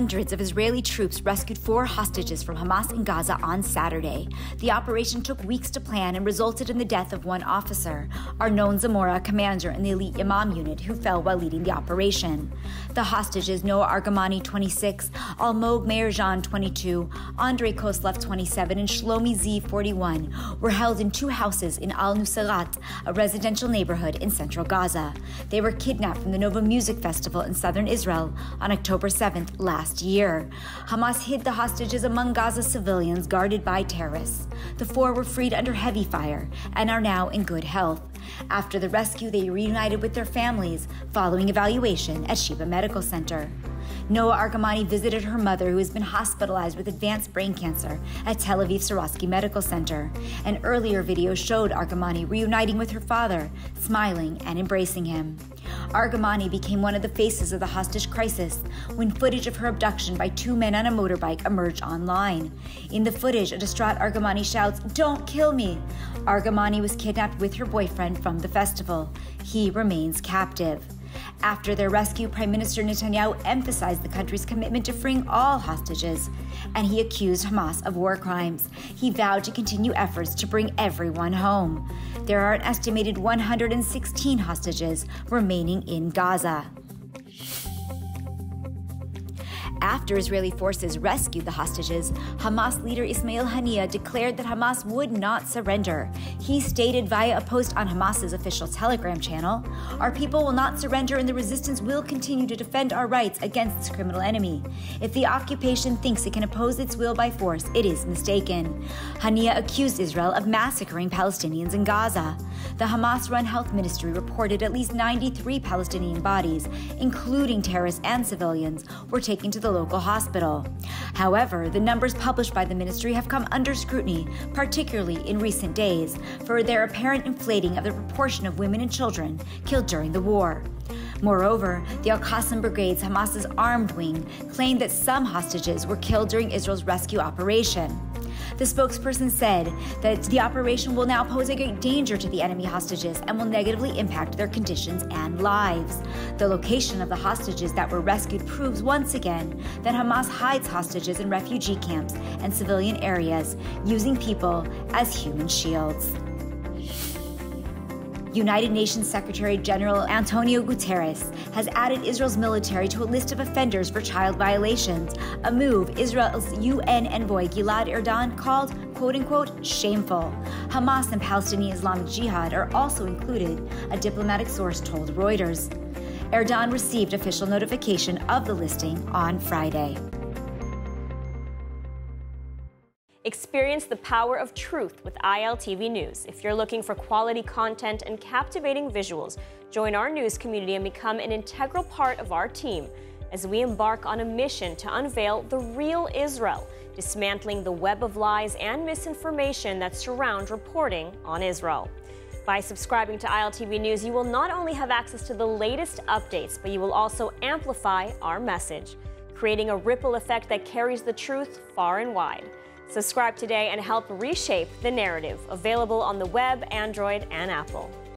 Hundreds of Israeli troops rescued four hostages from Hamas in Gaza on Saturday. The operation took weeks to plan and resulted in the death of one officer, Arnon Zamora, commander in the elite Yamam unit, who fell while leading the operation. The hostages, Noah Argamani, 26, Almog Meirjan, 22, Andrei Kozlov, 27, and Shlomi Ziv, 41, were held in two houses in Al Nusayrat, a residential neighborhood in central Gaza. They were kidnapped from the Nova Music Festival in southern Israel on October 7th last year. Hamas hid the hostages among Gaza civilians guarded by terrorists. The four were freed under heavy fire and are now in good health. After the rescue, they reunited with their families following evaluation at Sheba Medical Center. Noah Argamani visited her mother, who has been hospitalized with advanced brain cancer at Tel Aviv Sourasky Medical Center. An earlier video showed Argamani reuniting with her father, smiling and embracing him. Argamani became one of the faces of the hostage crisis when footage of her abduction by two men on a motorbike emerged online. In the footage, a distraught Argamani shouts, Don't kill me! Argamani was kidnapped with her boyfriend from the festival. He remains captive. After their rescue, Prime Minister Netanyahu emphasized the country's commitment to freeing all hostages, and he accused Hamas of war crimes. He vowed to continue efforts to bring everyone home. There are an estimated 116 hostages remaining in Gaza. After Israeli forces rescued the hostages, Hamas leader Ismail Haniyeh declared that Hamas would not surrender. He stated via a post on Hamas's official Telegram channel Our people will not surrender, and the resistance will continue to defend our rights against this criminal enemy. If the occupation thinks it can oppose its will by force, it is mistaken. Haniyeh accused Israel of massacring Palestinians in Gaza. The Hamas run health ministry reported at least 93 Palestinian bodies, including terrorists and civilians, were taken to the local hospital. However, the numbers published by the ministry have come under scrutiny, particularly in recent days, for their apparent inflating of the proportion of women and children killed during the war. Moreover, the Al Qassam Brigade's Hamas's armed wing claimed that some hostages were killed during Israel's rescue operation. The spokesperson said that the operation will now pose a great danger to the enemy hostages and will negatively impact their conditions and lives. The location of the hostages that were rescued proves once again that Hamas hides hostages in refugee camps and civilian areas, using people as human shields. United Nations Secretary General Antonio Guterres has added Israel's military to a list of offenders for child violations, a move Israel's UN envoy Gilad Erdan called quote unquote shameful. Hamas and Palestinian Islamic Jihad are also included, a diplomatic source told Reuters. Erdan received official notification of the listing on Friday. Experience the power of truth with ILTV News. If you're looking for quality content and captivating visuals, join our news community and become an integral part of our team as we embark on a mission to unveil the real Israel, dismantling the web of lies and misinformation that surround reporting on Israel. By subscribing to ILTV News, you will not only have access to the latest updates, but you will also amplify our message, creating a ripple effect that carries the truth far and wide. Subscribe today and help reshape the narrative. Available on the web, Android, and Apple.